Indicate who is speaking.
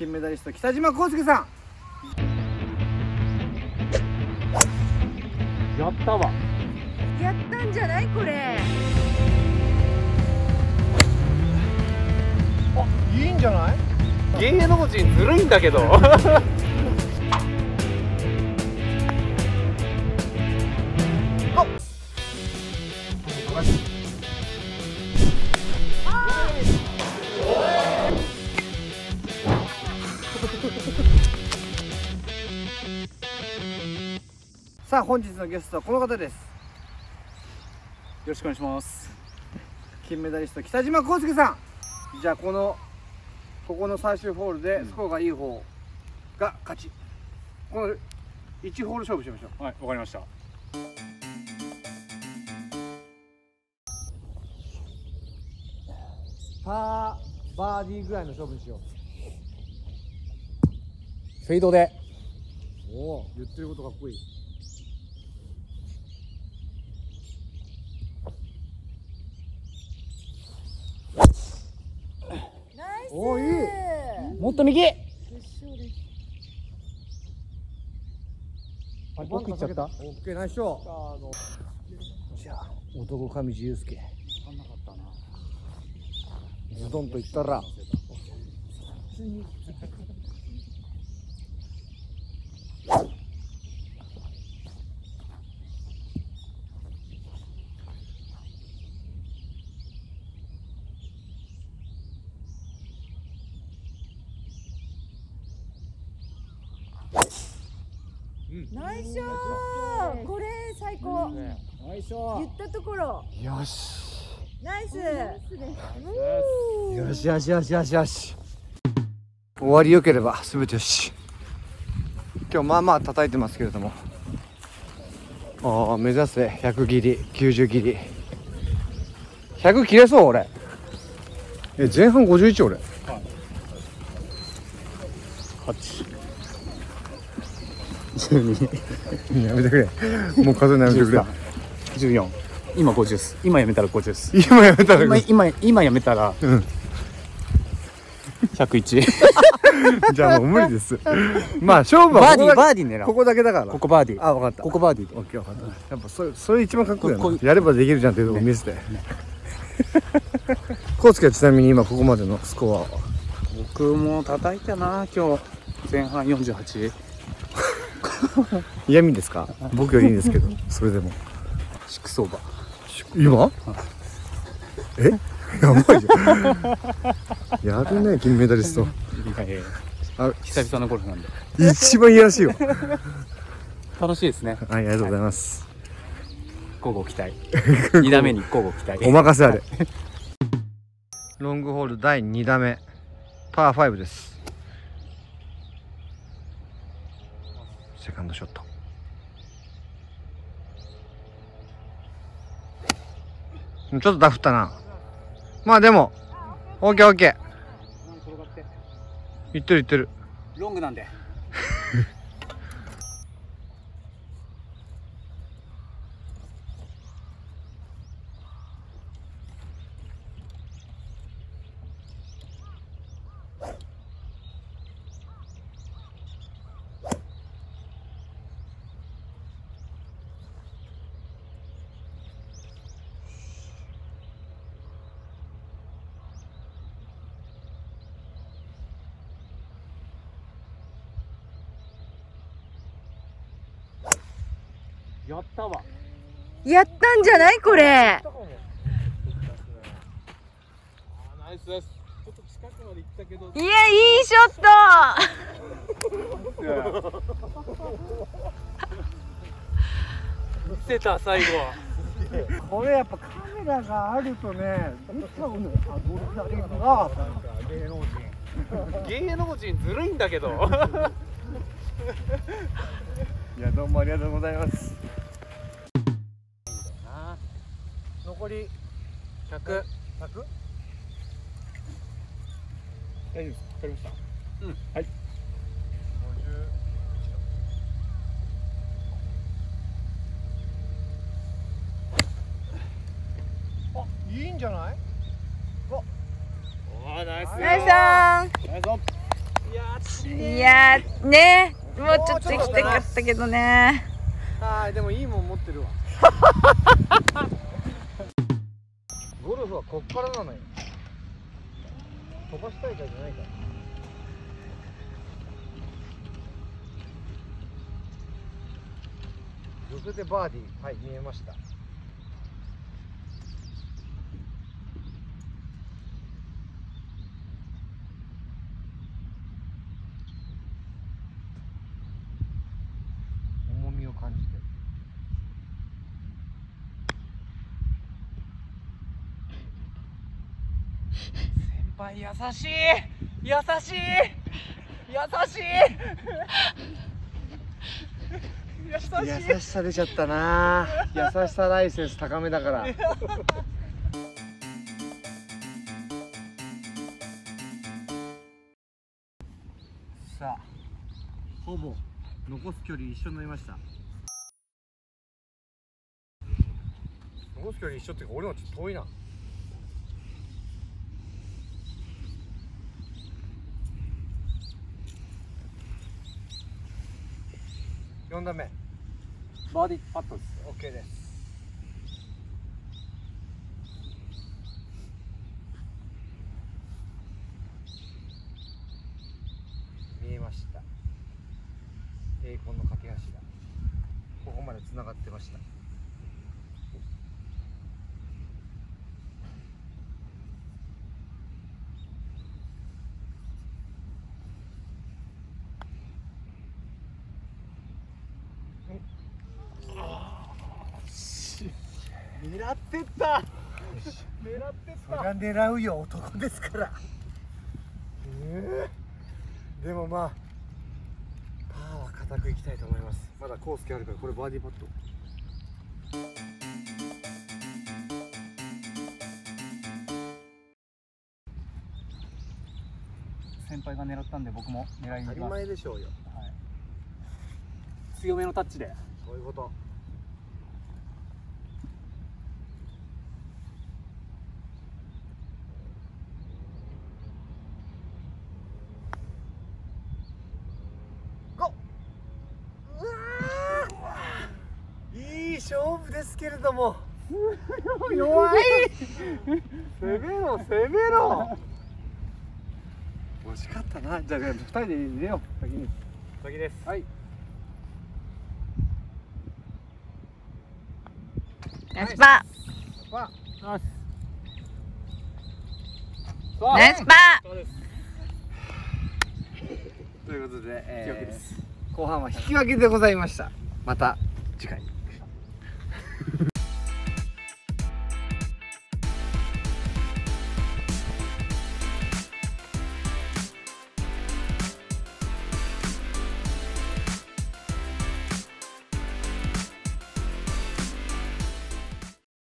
Speaker 1: 金メダリスト北島康介さ
Speaker 2: やったわ。
Speaker 3: やったんじゃない？これ。
Speaker 1: んいいんじゃない？
Speaker 2: 芸能人ずるいんだけど
Speaker 1: さあ本日のゲストはこの方です。
Speaker 2: よろしくお願いします。
Speaker 1: 金メダリスト北島康介さん。じゃあこのここの最終ホールでスコアがいい方が勝ち。この1ホール勝負しましょう。
Speaker 2: はいわかりました。
Speaker 1: パーバーディーぐらいの勝負にしよ
Speaker 2: フェードで。
Speaker 1: うおお言ってることかっこいい。おいい。
Speaker 2: もっと右。
Speaker 3: 決勝です
Speaker 2: あ僕行っちゃった？
Speaker 1: オッケーナイスショーじゃあ男上地雄介。
Speaker 2: 分かんなかったな。
Speaker 1: ズドンと言ったら
Speaker 3: ナイスショー。これ最高。
Speaker 2: ナイスシ
Speaker 3: 言ったところ。
Speaker 1: よし。
Speaker 3: ナイス。
Speaker 1: よしよしよしよしよし。終わりよければ全てよし。今日まあまあ叩いてますけれども。ああ目指せ。100切り90切り。100切れそう俺。え前半51俺。
Speaker 2: 8
Speaker 1: 12やめてくれ。もう数えるのやめてくれ。
Speaker 2: 14今50です。今やめたら50です。
Speaker 1: 今やめたら
Speaker 2: 今今今やめたら
Speaker 1: うん。
Speaker 2: 101
Speaker 1: じゃあもう無理です。まあ勝負は
Speaker 2: バーディーバ
Speaker 1: ー
Speaker 2: ーディー狙
Speaker 1: こ
Speaker 2: う。
Speaker 1: こだけだから。
Speaker 2: ここバーディー。
Speaker 1: あ分かった。
Speaker 2: ここバーディー。
Speaker 1: オッケー分かった。やっぱそれそれ一番かっこいいよ
Speaker 2: ここ
Speaker 1: なやればできるじゃんっていうとこ見せてコウスケはちなみに今ここまでのスコアは？
Speaker 2: 僕も叩いたな今日。前半48
Speaker 1: 嫌味ですか？僕よりいいんですけどそれでも。
Speaker 2: シックスオーバー
Speaker 1: 今え？やばいじゃん。やるね金メダリスト。あ
Speaker 2: 久々のゴルフなんで。
Speaker 1: 一番いやらしいよ。
Speaker 2: 楽しいですね。
Speaker 1: はいありがとうございます、
Speaker 2: 交互期待。2打目に交互期待。
Speaker 1: お任せあれ。ロングホール第2打目。パー5ですセカンドショット。ちょっとダフったな。まあでもオッケーオッケー。いって。るいってる。
Speaker 2: ロングなんでやったわ。
Speaker 3: やったんじゃないこれ。
Speaker 2: ナイスです。ちょっと近くまで行ったけど。
Speaker 3: いやいいショット。
Speaker 2: 見せた最後は。
Speaker 1: これやっぱカメラがあるとね見ちゃう
Speaker 2: 芸能人。芸能人ずるいんだけど。
Speaker 1: いやどうもありがとうございます残り
Speaker 2: 100
Speaker 1: 100?
Speaker 2: 大丈夫です。わかりました。うん。はい。
Speaker 1: あいいんじゃない？
Speaker 2: おーナイス。
Speaker 3: ナイスさん。
Speaker 2: ナイスオンいや
Speaker 3: いやーね。もうちょっと行きたかったけどね。
Speaker 1: あーでもいいもん持ってるわ ゴルフはこっからなのよ。飛ばしたいかじゃないから。寄せてバーディー。はい見えました重みを感じて
Speaker 2: 先輩優しい。優しい。優しい。
Speaker 1: 優しさ出ちゃったな。優しさライセンス高めだから。さあほぼ残す距離一緒になりました。残す距離一緒っていうか俺のちょっと遠いな4段目。
Speaker 2: バーディーパットです。
Speaker 1: OK です。見えました。栄光の架け橋がここまでつながってました
Speaker 2: 狙ってった。狙ってっ
Speaker 1: そりゃ狙うよ男ですから。ええでもまあパーは固くいきたいと思います。まだコースケあるからこれバーディーパット
Speaker 2: 先輩が狙ったんで僕も狙いに
Speaker 1: 当たり
Speaker 2: 行きます、
Speaker 1: 前でしょうよ。
Speaker 2: はい、強めのタッチで。
Speaker 1: そういうことゴうわーいい勝負ですけれども。弱い。攻めろ攻めろ。惜しかったな。じゃあ2人で入れよう。先に先です。
Speaker 2: はい。
Speaker 3: ナイスパ
Speaker 1: わ
Speaker 3: ーナイスパ
Speaker 1: ということで、えー後半は引き分けでございました。また次回